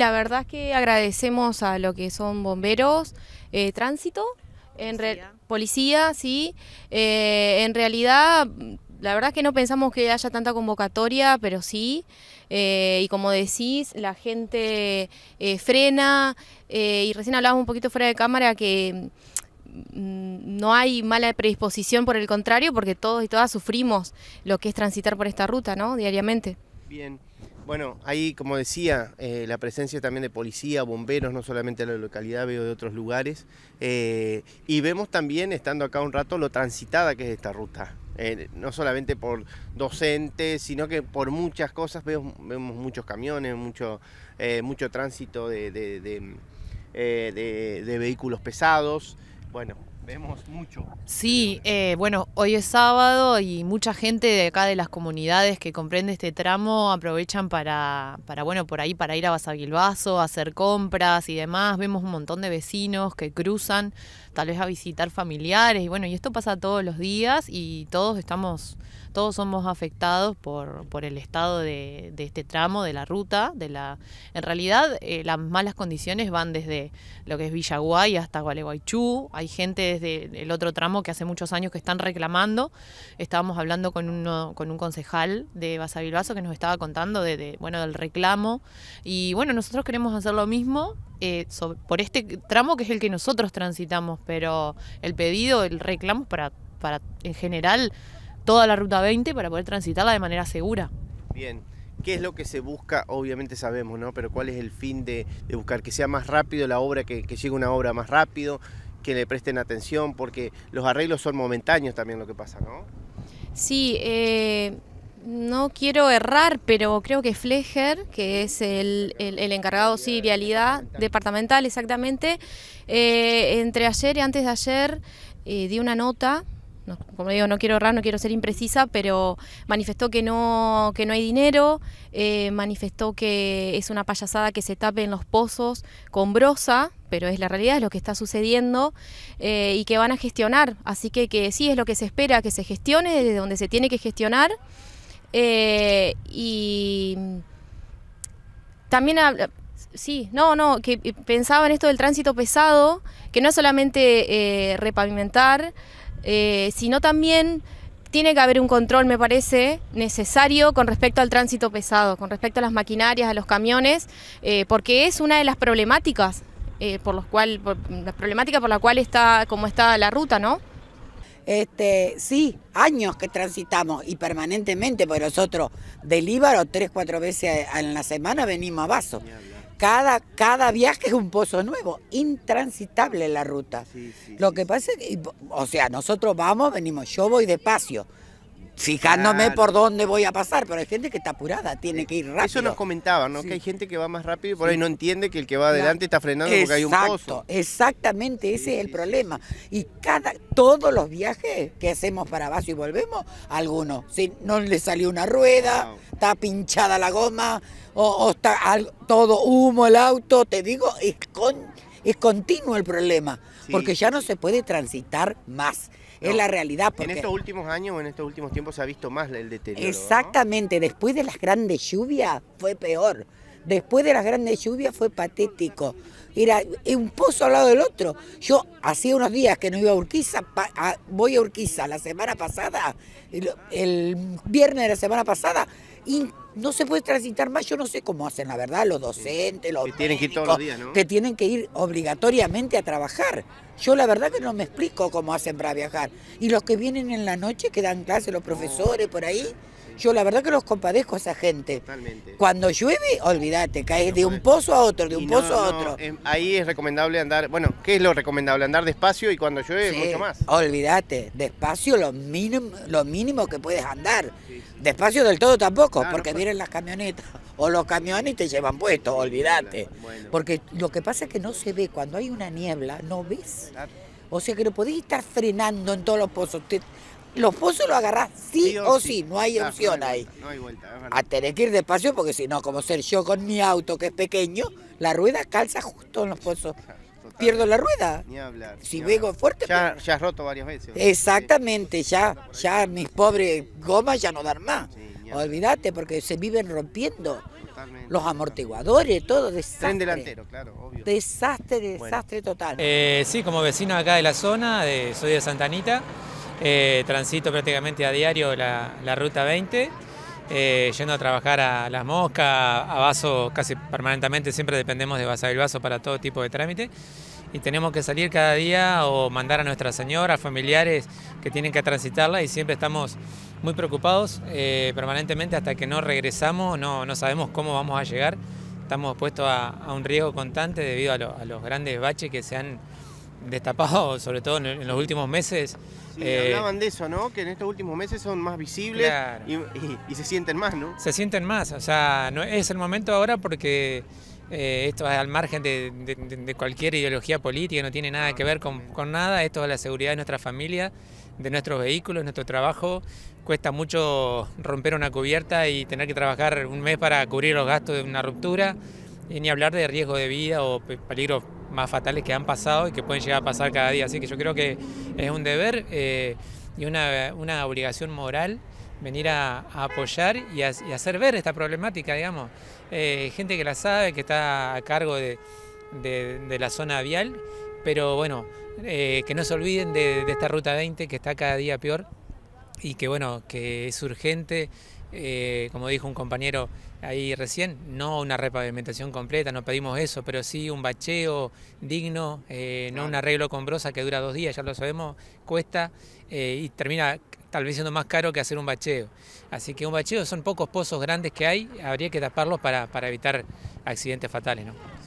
la verdad es que agradecemos a lo que son bomberos, eh, tránsito, en Policía. policía, sí. Eh, en realidad, la verdad es que no pensamos que haya tanta convocatoria, pero sí. Eh, y como decís, la gente eh, frena. eh, y recién hablábamos un poquito fuera de cámara que mm, no hay mala predisposición, por el contrario, porque todos y todas sufrimos lo que es transitar por esta ruta, ¿no? Diariamente. Bien. Bueno, ahí, como decía, eh, la presencia también de policía, bomberos, no solamente de la localidad, veo de otros lugares. eh, y vemos también, estando acá un rato, lo transitada que es esta ruta. Eh, no solamente por docentes, sino que por muchas cosas. Vemos, muchos camiones, mucho, mucho tránsito de, de- de- de vehículos pesados. Bueno, vemos mucho. Sí, eh, bueno, hoy es sábado y mucha gente de acá de las comunidades que comprende este tramo aprovechan para, para bueno, por ahí para ir a Basavilbaso, a hacer compras y demás. Vemos un montón de vecinos que cruzan, tal vez a visitar familiares y bueno, y esto pasa todos los días y todos estamos, todos somos afectados por, por el estado de, de este tramo, de la ruta, de la, en realidad eh, las malas condiciones van desde lo que es Villaguay hasta Gualeguaychú, hay gente desde el otro tramo que hace muchos años que están reclamando, estábamos hablando con, uno, con un concejal de Basavilbaso que nos estaba contando de, de, bueno, del reclamo y bueno, nosotros queremos hacer lo mismo eh, por este tramo que es el que nosotros transitamos, pero el pedido, el reclamo para, para en general toda la ruta 20 para poder transitarla de manera segura. Bien. ¿Qué es lo que se busca? Obviamente sabemos, ¿no? Pero ¿cuál es el fin de, de buscar que sea más rápido la obra, que, que llegue una obra más rápido, que le presten atención? Porque los arreglos son momentáneos también lo que pasa, ¿no? Sí, eh, no quiero errar, pero creo que Fleger, que es el, el- el encargado sí, vialidad departamental exactamente, eh, entre ayer y antes de ayer eh, dio una nota. Como digo, no quiero errar, no quiero ser imprecisa, pero manifestó que no, que no hay dinero, eh, manifestó que es una payasada que se tapen los pozos con brosa, pero es la realidad, es lo que está sucediendo, eh, y que van a gestionar. Así que, que sí es lo que se espera, que se gestione desde donde se tiene que gestionar. Eh, y también habla- sí, no, no, que pensaba en esto del tránsito pesado, que no es solamente repavimentar, eh, sino también tiene que haber un control, me parece, necesario con respecto al tránsito pesado, con respecto a las maquinarias, a los camiones, eh, porque es una de las problemáticas eh, por los cual, por- la problemática por la cual está como está la ruta, ¿no? Este, sí, años que transitamos y permanentemente, porque nosotros del Íbaro tres, cuatro veces en la semana venimos a Vaso. Cada, cada viaje es un pozo nuevo, intransitable la ruta. Sí, sí, Lo que pasa es que, o sea, nosotros vamos, venimos, yo voy despacio, fijándome Claro. por dónde voy a pasar, pero hay gente que está apurada, tiene que ir rápido. Eso nos comentaban, ¿no? Sí. Que hay gente que va más rápido y por Sí. ahí no entiende que el que va adelante está frenando porque hay un Exacto, pozo. Exactamente, ese Sí, es el problema. Y cada, todos los viajes que hacemos para Vaso y volvemos, algunos, si no le salió una rueda, Wow. está pinchada la goma, o, o está al- todo humo el auto, te digo, es, con, es continuo el problema, Sí, porque ya no se puede transitar más. Es la realidad. En estos últimos años en estos últimos tiempos se ha visto más el deterioro. ¿no? Exactamente, después de las grandes lluvias fue peor. Después de las grandes lluvias fue patético. Era un pozo al lado del otro. Yo hacía unos días que no iba a Urquiza, a- voy a Urquiza la semana pasada, el, el viernes de la semana pasada, no se puede transitar más. Yo no sé cómo hacen, la verdad, los docentes, los Que tienen que ir todos los días, ¿no? que tienen que ir obligatoriamente a trabajar. Yo la verdad que no me explico cómo hacen para viajar. Y los que vienen en la noche, que dan clase, los profesores por ahí, yo la verdad que los compadezco a esa gente. Totalmente. Cuando llueve, olvídate, caes No de un pozo a otro, de un pozo a otro. ahí es recomendable andar, bueno, ¿qué es lo recomendable? Andar despacio y cuando llueve Sí, mucho más. Olvídate, despacio lo mínimo, lo mínimo que puedes andar. Despacio del todo tampoco, Claro, porque vienen las camionetas o los camiones te llevan puestos, olvídate. Bueno. Porque lo que pasa es que no se ve, cuando hay una niebla, no ves. Claro. O sea que no podés estar frenando en todos los pozos. Te- los pozos los agarrás sí, o sí, no hay Claro, opción no hay ahí. vuelta, No hay vuelta, es verdad. A tener que ir despacio porque si no, como ser yo con mi auto que es pequeño, la rueda calza justo en los pozos. Total. Pierdo la rueda. Ni hablar. Si ni vengo hablar. fuerte, Ya, ya has roto varias veces. Exactamente, ya, ya mis pobres gomas ya no dan más. Olvídate, porque se viven rompiendo. los amortiguadores, todo desastre. Tren delantero, claro, obvio. Desastre, desastre total. Eh, sí, como vecino acá de la zona, soy de Santa Anita, eh, transito prácticamente a diario la, ruta 20. Eh, yendo a trabajar a Las Moscas, a Vaso casi permanentemente, siempre dependemos de Vaso Vaso para todo tipo de trámite y tenemos que salir cada día o mandar a Nuestra Señora, familiares que tienen que transitarla y siempre estamos muy preocupados eh, permanentemente hasta que no regresamos, no, no sabemos cómo vamos a llegar, estamos expuestos a, un riesgo constante debido a, los grandes baches que se han destapado, sobre todo en, los últimos meses. Sí, eh, hablaban de eso, ¿no? Que en estos últimos meses son más visibles y, se sienten más, ¿no? Se sienten más, o sea, no es el momento ahora porque eh, esto es al margen de, cualquier ideología política, no tiene nada que ver con, nada, esto es la seguridad de nuestra familia, de nuestros vehículos, nuestro trabajo. Cuesta mucho romper una cubierta y tener que trabajar un mes para cubrir los gastos de una ruptura, y ni hablar de riesgo de vida o peligros más fatales que han pasado y que pueden llegar a pasar cada día. Así que yo creo que es un deber eh, y una, una obligación moral venir a, apoyar y, hacer ver esta problemática, digamos. Eh, gente que la sabe, que está a cargo de, la zona vial, pero bueno, eh, que no se olviden de, esta ruta 20 que está cada día peor y que bueno, que es urgente, como dijo un compañero ahí recién, no una repavimentación completa, no pedimos eso, pero sí un bacheo digno, no un arreglo con brosa que dura dos días, ya lo sabemos, cuesta y termina tal vez siendo más caro que hacer un bacheo. Así que un bacheo son pocos pozos grandes que hay, habría que taparlos para, para evitar accidentes fatales. ¿no?